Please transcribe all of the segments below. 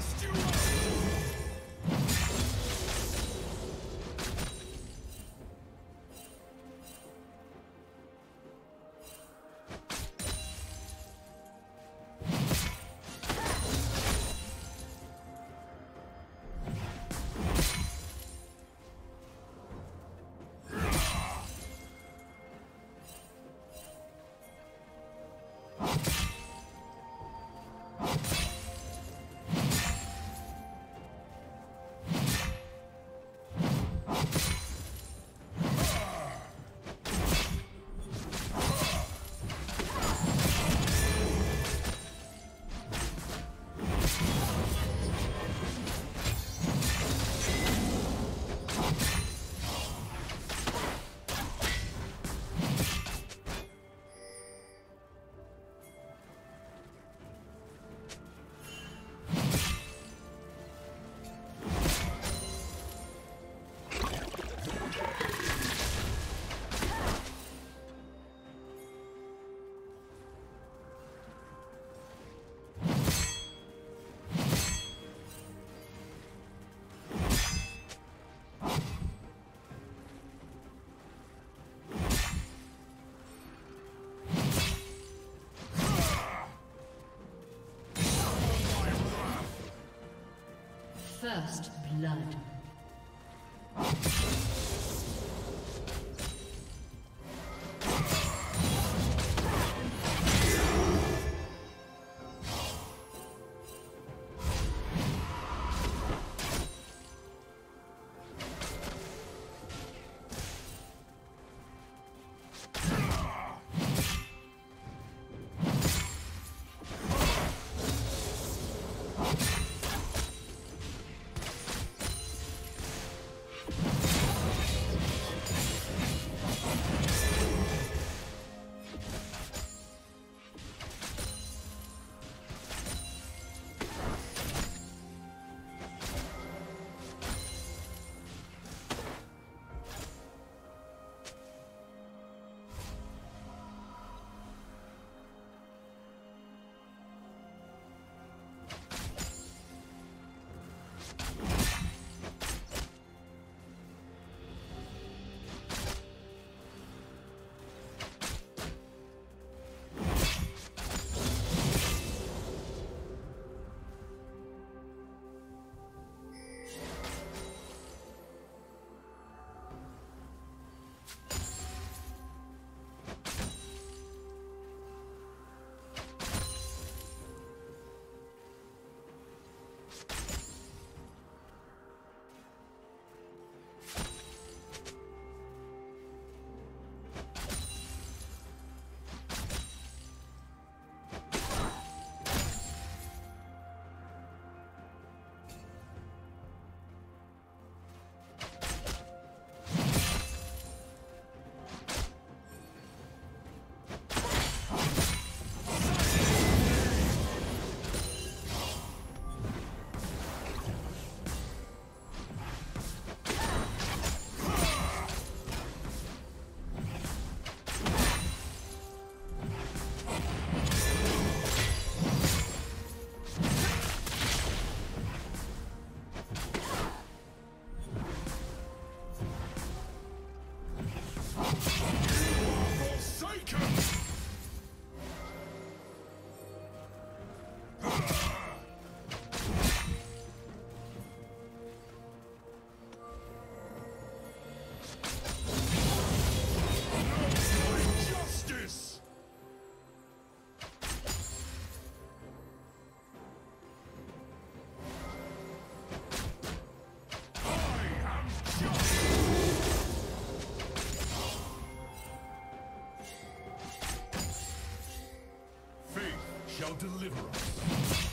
trust you. First blood. Shall deliver us.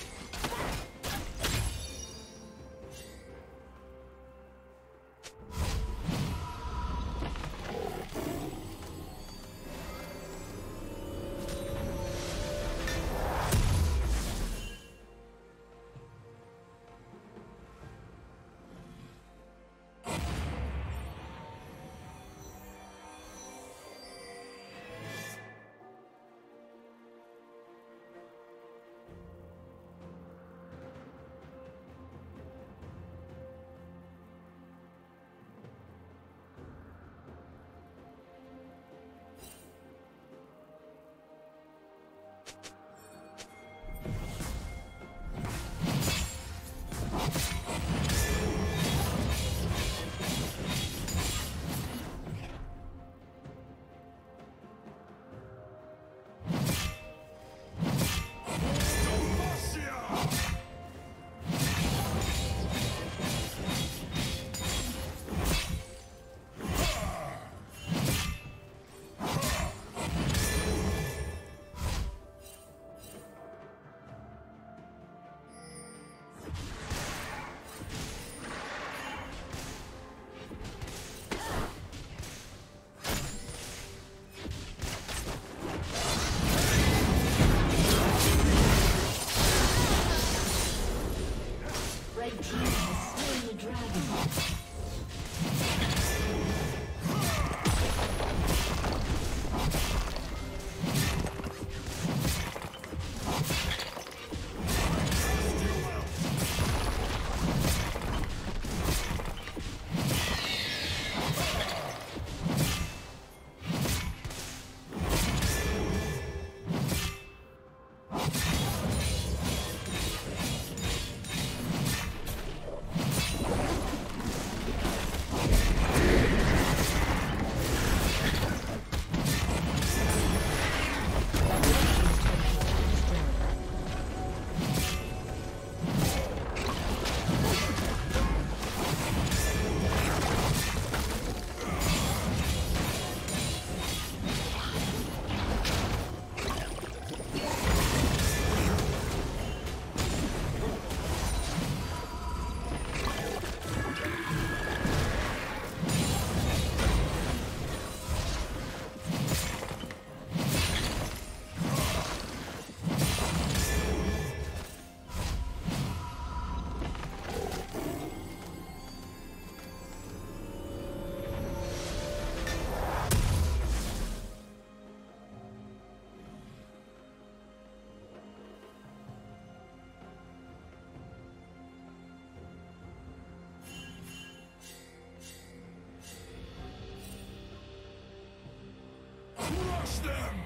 Crush them!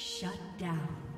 Shut down.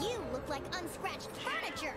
You look like unscratched furniture!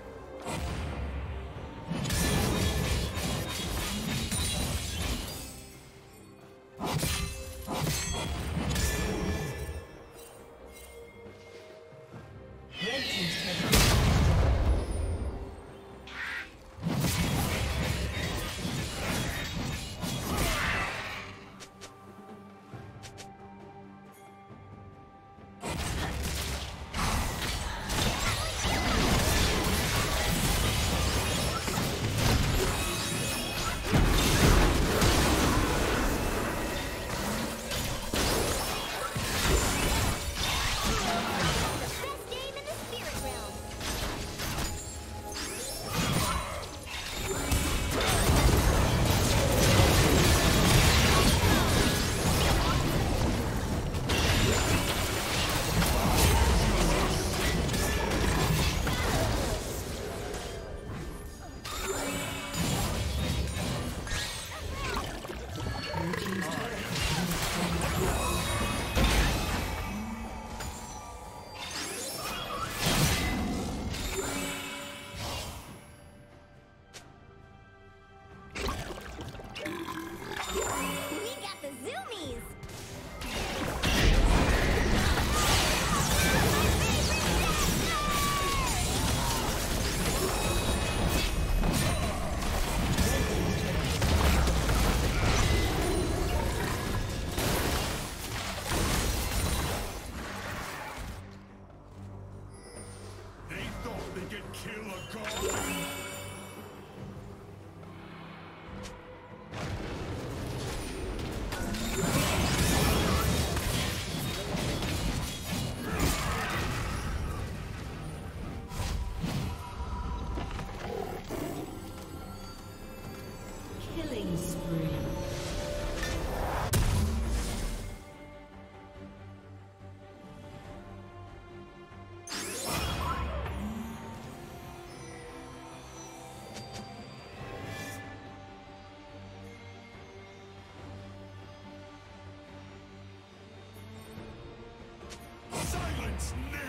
Silence